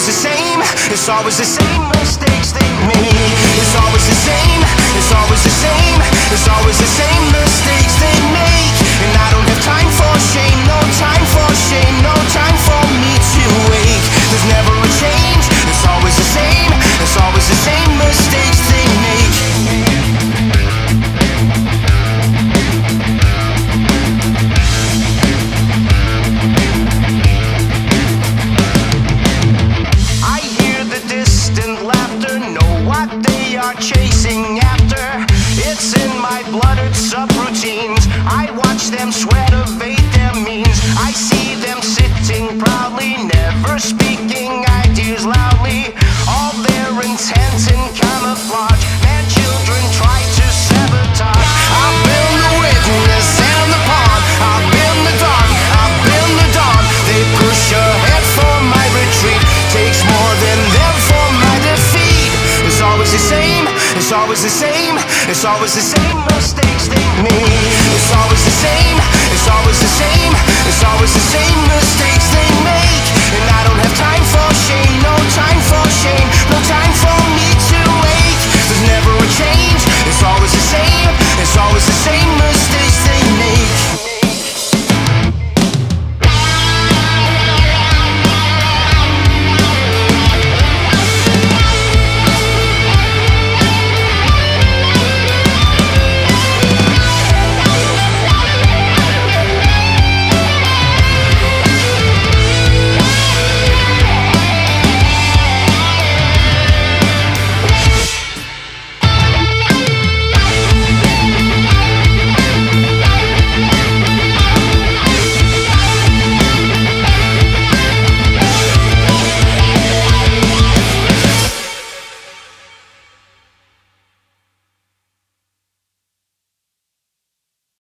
always the same. It's always the same mistakes they make. It's always the same. It's always the same. It's always the same are chasing after. It's in my blood, it's subroutines. I watch them sweat, evade their means. I see them sitting proudly, never speaking ideas loudly. All their intent and it's always the same, it's always the same. Mistakes they make. It's always the same, it's always the same,